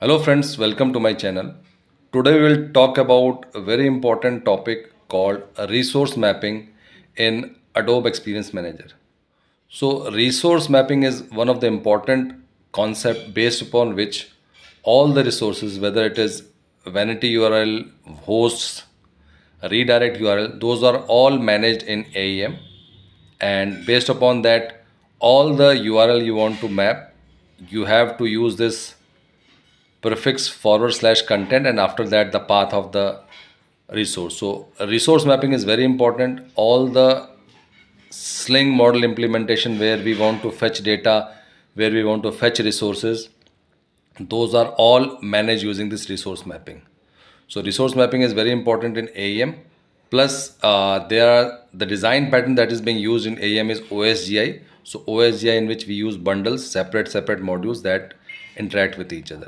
Hello friends, welcome to my channel. Today we will talk about a very important topic called resource mapping in Adobe Experience Manager. So resource mapping is one of the important concept based upon which all the resources, whether it is vanity URL, hosts, redirect URL, those are all managed in AEM and based upon that all the URL you want to map, you have to use this prefix forward slash content and after that the path of the resource. So resource mapping is very important. All the sling model implementation where we want to fetch data, where we want to fetch resources, those are all managed using this resource mapping. So resource mapping is very important in AEM. Plus uh, there are the design pattern that is being used in AEM is OSGI. So OSGI in which we use bundles, separate separate modules that interact with each other.